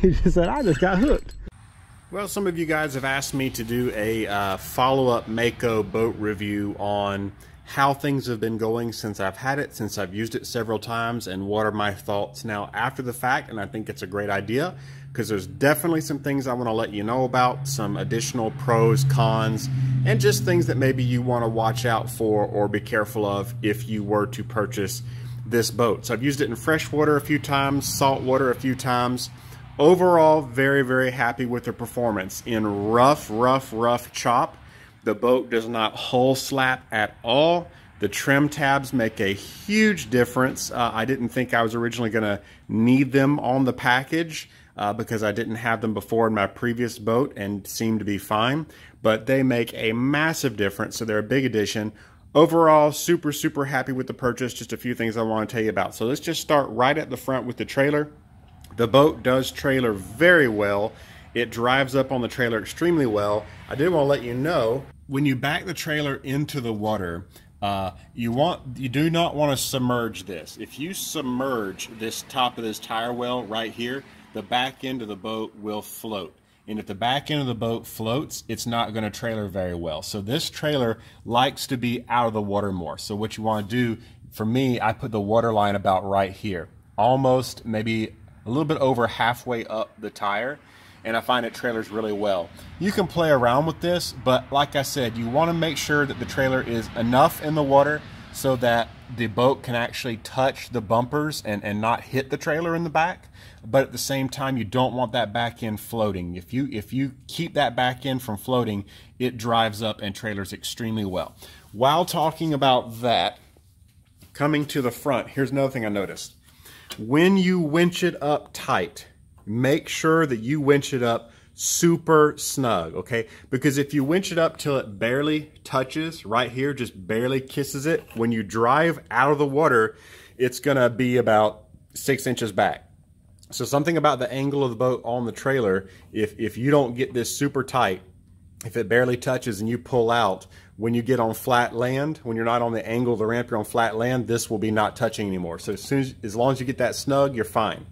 he just said, I just got hooked. Well, some of you guys have asked me to do a uh, follow-up Mako boat review on how things have been going since I've had it, since I've used it several times, and what are my thoughts now after the fact. And I think it's a great idea because there's definitely some things I want to let you know about, some additional pros, cons, and just things that maybe you want to watch out for or be careful of if you were to purchase this boat. So I've used it in freshwater a few times, saltwater a few times. Overall, very, very happy with the performance. In rough, rough, rough chop, the boat does not hull slap at all. The trim tabs make a huge difference. Uh, I didn't think I was originally going to need them on the package uh, because I didn't have them before in my previous boat and seemed to be fine. But they make a massive difference, so they're a big addition. Overall, super, super happy with the purchase. Just a few things I want to tell you about. So let's just start right at the front with the trailer. The boat does trailer very well. It drives up on the trailer extremely well. I did want to let you know, when you back the trailer into the water, uh, you want you do not want to submerge this. If you submerge this top of this tire well right here, the back end of the boat will float. And if the back end of the boat floats, it's not going to trailer very well. So this trailer likes to be out of the water more. So what you want to do, for me, I put the water line about right here. Almost maybe a little bit over halfway up the tire and I find it trailers really well. You can play around with this, but like I said, you want to make sure that the trailer is enough in the water so that the boat can actually touch the bumpers and, and not hit the trailer in the back. But at the same time, you don't want that back end floating. If you, if you keep that back end from floating, it drives up and trailers extremely well. While talking about that, coming to the front, here's another thing I noticed. When you winch it up tight, make sure that you winch it up super snug, okay? Because if you winch it up till it barely touches right here, just barely kisses it, when you drive out of the water, it's gonna be about six inches back. So something about the angle of the boat on the trailer, if, if you don't get this super tight, if it barely touches and you pull out, when you get on flat land, when you're not on the angle of the ramp, you're on flat land, this will be not touching anymore. So as soon as, as long as you get that snug, you're fine.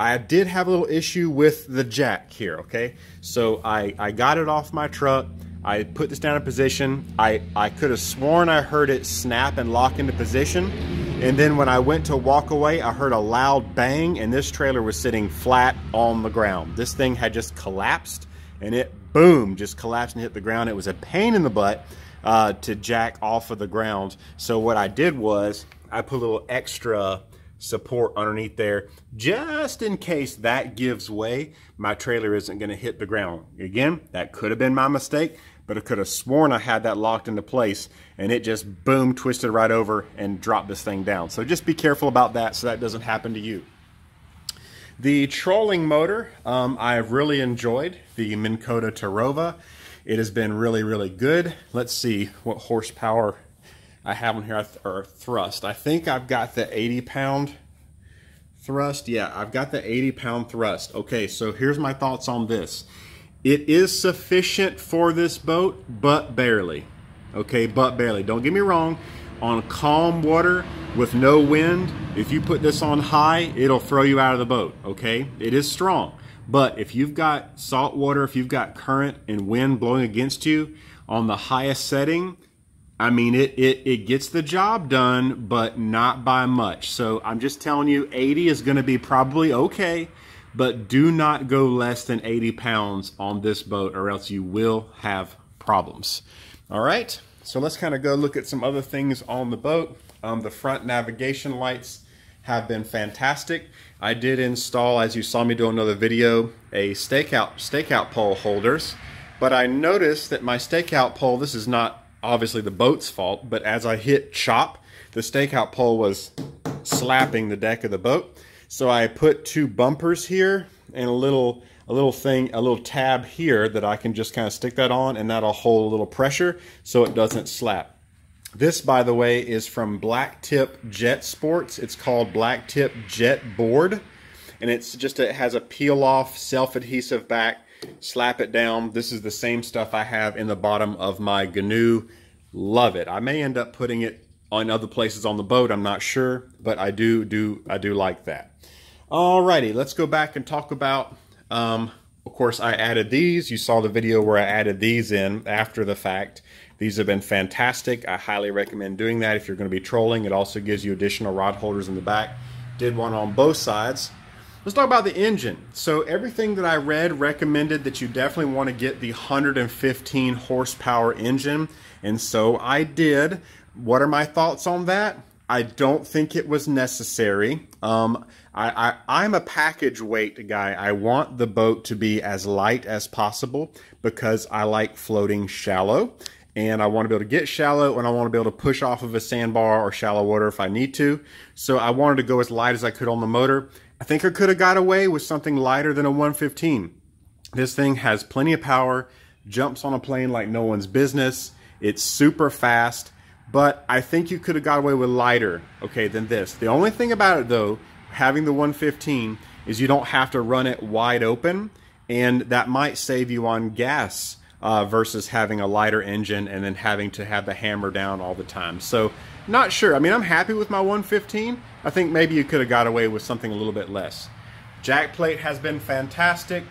I did have a little issue with the jack here, okay? So I, I got it off my truck. I put this down in position. I, I could have sworn I heard it snap and lock into position. And then when I went to walk away, I heard a loud bang and this trailer was sitting flat on the ground. This thing had just collapsed and it, boom, just collapsed and hit the ground. It was a pain in the butt uh, to jack off of the ground. So what I did was I put a little extra support underneath there. Just in case that gives way my trailer isn't going to hit the ground. Again that could have been my mistake but I could have sworn I had that locked into place and it just boom twisted right over and dropped this thing down. So just be careful about that so that doesn't happen to you. The trolling motor um, I've really enjoyed the Minn Kota Terrova it has been really really good. Let's see what horsepower I have on here, or thrust. I think I've got the 80 pound thrust. Yeah, I've got the 80 pound thrust. Okay, so here's my thoughts on this. It is sufficient for this boat, but barely. Okay, but barely. Don't get me wrong. On calm water with no wind, if you put this on high, it'll throw you out of the boat. Okay, it is strong. But if you've got salt water, if you've got current and wind blowing against you on the highest setting, I mean, it, it, it gets the job done, but not by much. So I'm just telling you, 80 is going to be probably okay, but do not go less than 80 pounds on this boat or else you will have problems. All right, so let's kind of go look at some other things on the boat. Um, the front navigation lights have been fantastic. I did install, as you saw me do another video, a stakeout, stakeout pole holders, but I noticed that my stakeout pole, this is not obviously the boat's fault, but as I hit chop, the stakeout pole was slapping the deck of the boat. So I put two bumpers here and a little a little thing, a little tab here that I can just kind of stick that on and that'll hold a little pressure so it doesn't slap. This, by the way, is from Blacktip Jet Sports. It's called Blacktip Jet Board. And it's just, it has a peel off self-adhesive back slap it down. This is the same stuff I have in the bottom of my Gheenoe. Love it. I may end up putting it on other places on the boat. I'm not sure, but I do do I do like that. Alrighty, let's go back and talk about, um, of course, I added these. You saw the video where I added these in after the fact. These have been fantastic. I highly recommend doing that if you're going to be trolling. It also gives you additional rod holders in the back. Did one on both sides. Let's talk about the engine. So everything that I read recommended that you definitely want to get the 115 horsepower engine. And so I did. What are my thoughts on that? I don't think it was necessary. Um, I, am a package weight guy. I want the boat to be as light as possible because I like floating shallow and I want to be able to get shallow and I want to be able to push off of a sandbar or shallow water if I need to. So I wanted to go as light as I could on the motor. I think I could have got away with something lighter than a 115. This thing has plenty of power, jumps on a plane like no one's business. It's super fast but I think you could have got away with lighter, okay, than this. The only thing about it though, having the 115 is you don't have to run it wide open and that might save you on gas uh, versus having a lighter engine and then having to have the hammer down all the time. So not sure. I mean, I'm happy with my 115. I think maybe you could have got away with something a little bit less. Jack plate has been fantastic.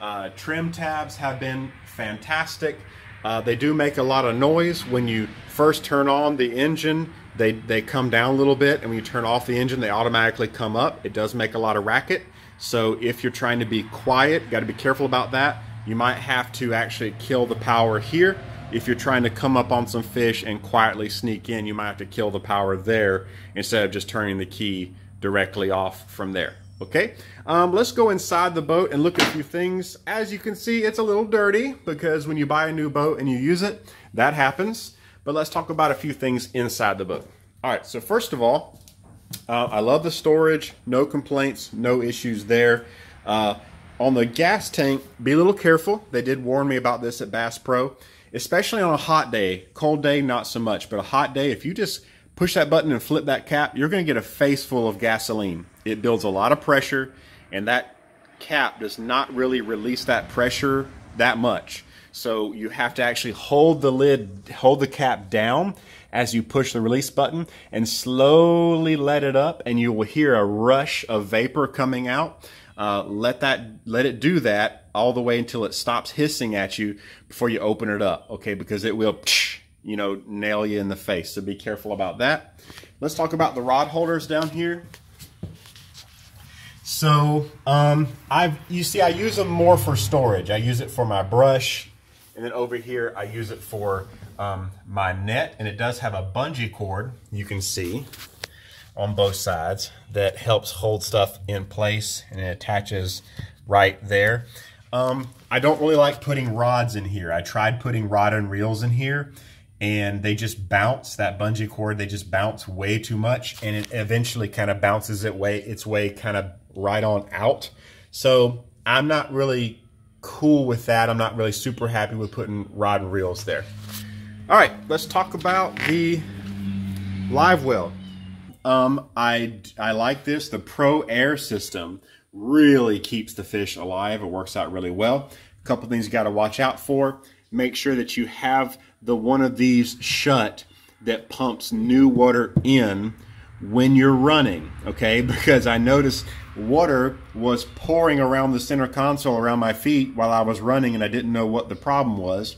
Uh, trim tabs have been fantastic. Uh, they do make a lot of noise when you first turn on the engine. They, they come down a little bit and when you turn off the engine they automatically come up. It does make a lot of racket. So if you're trying to be quiet, you got to be careful about that. You might have to actually kill the power here. If you're trying to come up on some fish and quietly sneak in, you might have to kill the power there instead of just turning the key directly off from there. Okay, um, let's go inside the boat and look at a few things. As you can see, it's a little dirty because when you buy a new boat and you use it, that happens. But let's talk about a few things inside the boat. All right, so first of all, uh, I love the storage, no complaints, no issues there. Uh, on the gas tank, be a little careful. They did warn me about this at Bass Pro, especially on a hot day. Cold day, not so much, but a hot day, if you just push that button and flip that cap, you're going to get a face full of gasoline. It builds a lot of pressure, and that cap does not really release that pressure that much. So you have to actually hold the lid, hold the cap down as you push the release button and slowly let it up and you will hear a rush of vapor coming out. Uh, let that, let it do that all the way until it stops hissing at you before you open it up. Okay. Because it will, you know, nail you in the face. So be careful about that. Let's talk about the rod holders down here. So, um, I've, you see, I use them more for storage. I use it for my brush, and then over here, I use it for um, my net, and it does have a bungee cord, you can see, on both sides that helps hold stuff in place, and it attaches right there. Um, I don't really like putting rods in here. I tried putting rod and reels in here, and they just bounce that bungee cord they just bounce way too much and it eventually kind of bounces it way its way kind of right on out so i'm not really cool with that i'm not really super happy with putting rod and reels there all right let's talk about the live well um, I, I like this the pro air system really keeps the fish alive it works out really well a couple things you got to watch out for make sure that you have the one of these shut that pumps new water in when you're running, okay? Because I noticed water was pouring around the center console around my feet while I was running and I didn't know what the problem was.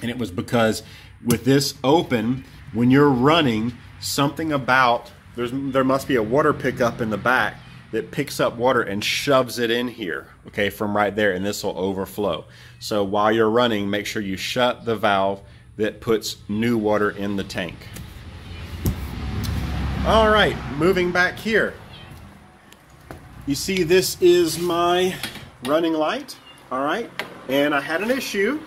And it was because with this open, when you're running, something about, there's, there must be a water pickup in the back that picks up water and shoves it in here, okay, from right there, and this will overflow. So while you're running, make sure you shut the valve that puts new water in the tank. All right, moving back here. You see this is my running light, all right? And I had an issue.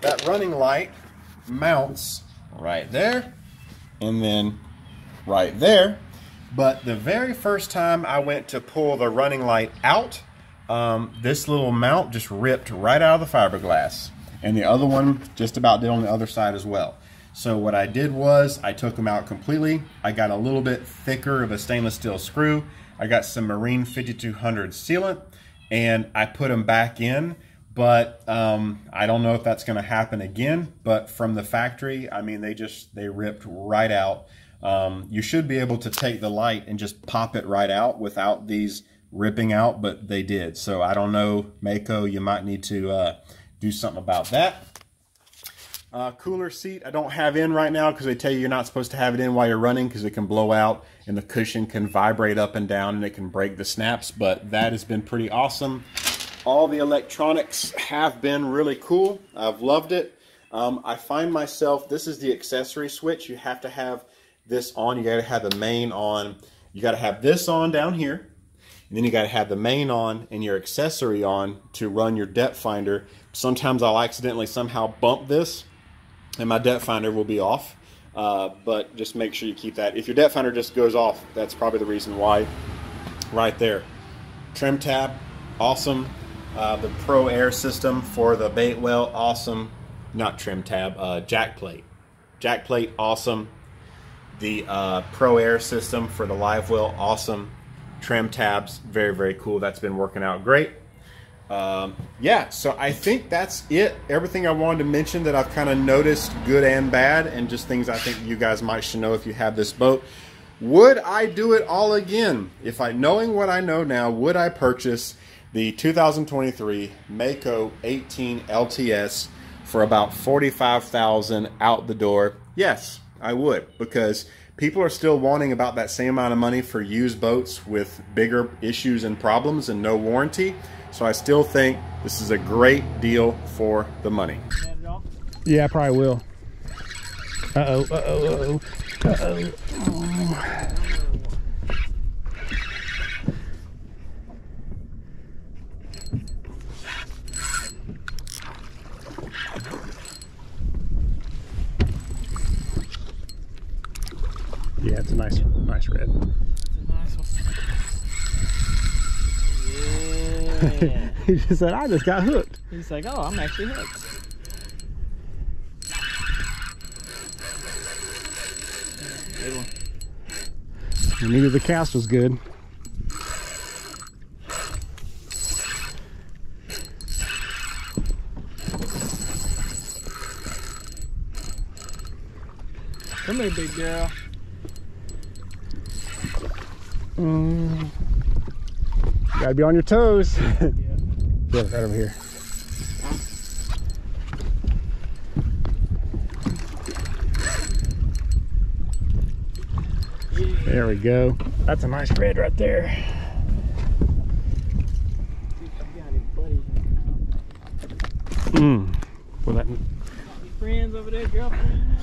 That running light mounts right there and then right there. But the very first time I went to pull the running light out, um, this little mount just ripped right out of the fiberglass and the other one just about did on the other side as well. So what I did was I took them out completely. I got a little bit thicker of a stainless steel screw. I got some Marine 5200 sealant and I put them back in but um, I don't know if that's going to happen again. But from the factory, I mean, they just they ripped right out. Um, you should be able to take the light and just pop it right out without these ripping out, but they did. So I don't know, Mako, you might need to uh, do something about that. Uh, cooler seat I don't have in right now because they tell you you're not supposed to have it in while you're running because it can blow out and the cushion can vibrate up and down and it can break the snaps. But that has been pretty awesome. All the electronics have been really cool. I've loved it. Um, I find myself, this is the accessory switch. You have to have this on. You got to have the main on. You got to have this on down here. And then you got to have the main on and your accessory on to run your depth finder. Sometimes I'll accidentally somehow bump this and my depth finder will be off. Uh, but just make sure you keep that. If your depth finder just goes off, that's probably the reason why right there. Trim tab, awesome. Uh, the Pro Air system for the bait well, awesome. Not trim tab, uh, jack plate. Jack plate, awesome. The uh, Pro Air system for the live well, awesome. Trim tabs, very, very cool. That's been working out great. Um, yeah, so I think that's it. Everything I wanted to mention that I've kind of noticed, good and bad, and just things I think you guys might should know if you have this boat. Would I do it all again? If I, knowing what I know now, would I purchase the 2023 Mako 18 LTS for about 45,000 out the door? Yes, I would because people are still wanting about that same amount of money for used boats with bigger issues and problems and no warranty. So I still think this is a great deal for the money. Yeah, I probably will. Uh-oh, uh-oh, uh-oh, uh-oh. Yeah, it's a nice, nice red. Yeah. he just said, I just got hooked. He's like, oh, I'm actually hooked. Good one. And neither the cast was good. Come here, big girl. Mm. Gotta be on your toes. Yeah. yeah, right over here. There we go. That's a nice red right there. Mm. Well, that Friends over there, girlfriend.